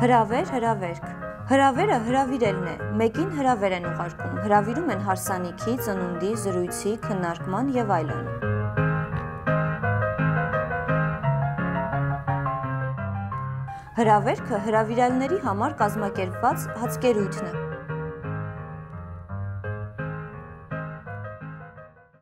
Հրավեր, հրավերք։ Հրավերը հրավիրելն է։ Մեկին հրավեր են ուղարկում։ Հրավիրում են հարսանիքի, ծնունդի, զրույցի, քննարկման եւ այլն։ Հրավերքը հրավիրալների համար կազմակերպված հացկերույթն է։